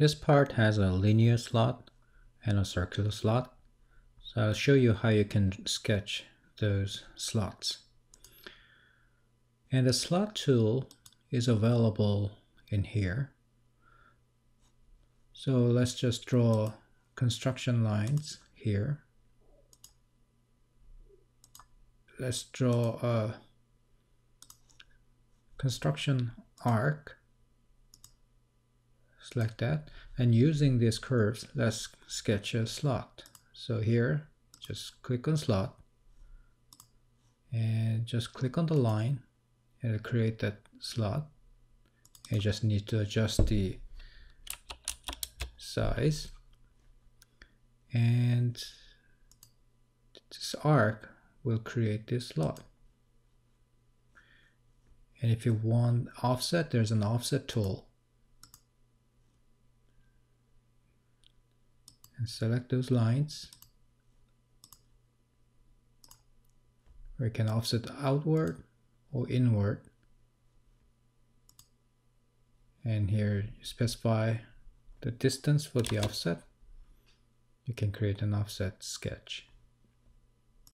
This part has a linear slot and a circular slot. So I'll show you how you can sketch those slots. And the slot tool is available in here. So let's just draw construction lines here. Let's draw a construction arc. Select that. And using these curves, let's sketch a slot. So here, just click on slot and just click on the line and create that slot. You just need to adjust the size and this arc will create this slot. And if you want offset, there's an offset tool. And select those lines. We can offset outward or inward. And here you specify the distance for the offset. You can create an offset sketch.